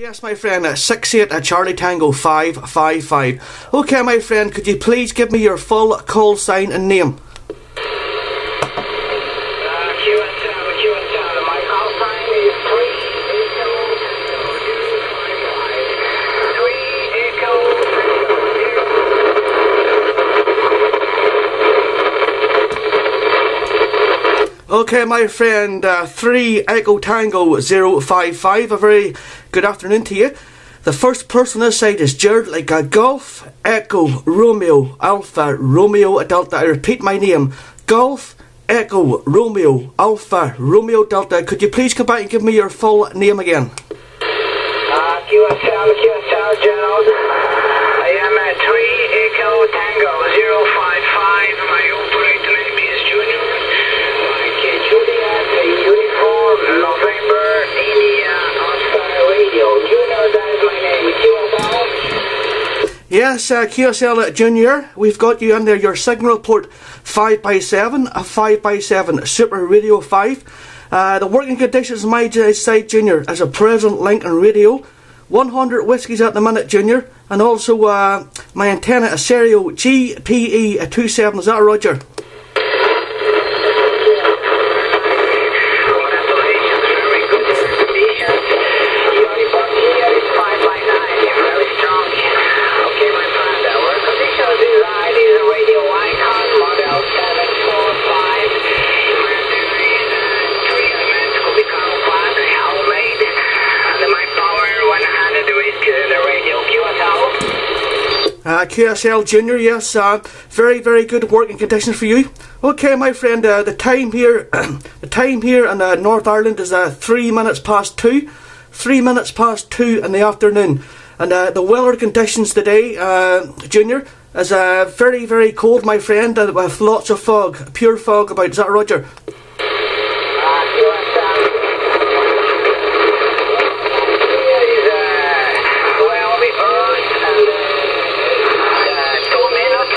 Yes, my friend, uh, 68 at Charlie Tango 555. Okay, my friend, could you please give me your full call sign and name? Okay, my friend, uh, 3 Echo Tango 055. A very good afternoon to you. The first person this side is Gerard, like a Golf Echo Romeo Alpha Romeo Delta. I repeat my name Golf Echo Romeo Alpha Romeo Delta. Could you please come back and give me your full name again? Uh, QSL, QSL, General. I am at 3 Echo Tango 055. My operator name is Junior. Like uh, Juliet, Uniform, November, India, Oscar Radio. Junior, that is my name. QSL. Yes, uh, QSL Junior, we've got you under your signal port 5x7, a 5x7 Super Radio 5. Uh, the working conditions, my side Junior, as a President Lincoln radio. 100 whiskies at the minute, Junior, and also uh, my antenna, a Sirio GPE 27. Is that Roger? Congratulations, very good conditions. Uniform here is 5 by 9, very strong. Okay, my friend, uh, work conditions is right is a radio Icom, model 745. Mercury is uh, 3 elements, cubical class, homemade. And my power 100 degrees to the radio. QSL. Uh, QSL Junior, yes, uh, very, very good working conditions for you. Okay, my friend, uh, the time here, the time here in uh, North Ireland is uh, three minutes past two, three minutes past two in the afternoon, and uh, the weather conditions today, uh, Junior, is uh, very, very cold, my friend, uh, with lots of fog, pure fog about. Is that Roger? Uh, QSL. Here is uh, 12 Earth and uh, 2 minutes.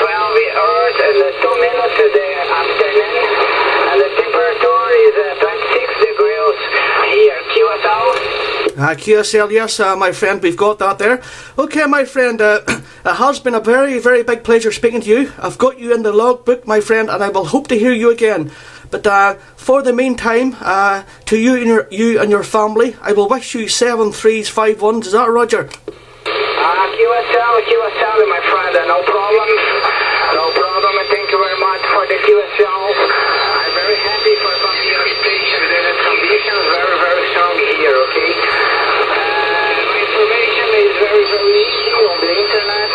12 Earth and 2 minutes to the afternoon. And the temperature is uh, 26 degrees here. QSL. Uh, QSL, yes, uh, my friend, we've got that there. Okay, my friend, uh, it has been a very, very big pleasure speaking to you. I've got you in the logbook, my friend, and I will hope to hear you again. But uh, for the meantime, uh, to you and your you and your family, I will wish you seven threes, five ones. Is that Roger? Uh, QSL, QSL, my friend, uh, no problem. No problem, and thank you very much for the QSL. I'm very happy for about your station. The conditions very, very strong here, okay? Uh, my information is very, very easy on the internet.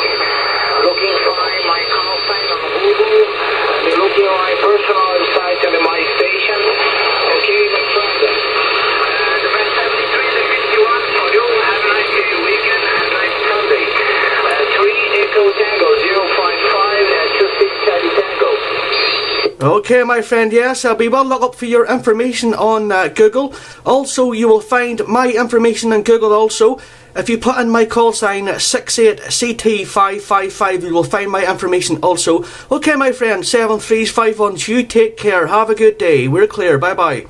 Looking for my call sign on Google. And looking on my personal site and my station. Okay, my friend. Uh, the best 73 and 51 for you. Have a nice day, weekend, and a nice Sunday. Uh, 3 Echo Tango 055 and 26 Charlie Tango. Okay, my friend, yes, I'll be well look up for your information on uh, Google. Also, you will find my information on Google also. If you put in my call sign 68CT555, you will find my information also. Okay, my friend, 7 threes, 5 ones, you take care, have a good day. We're clear, bye bye.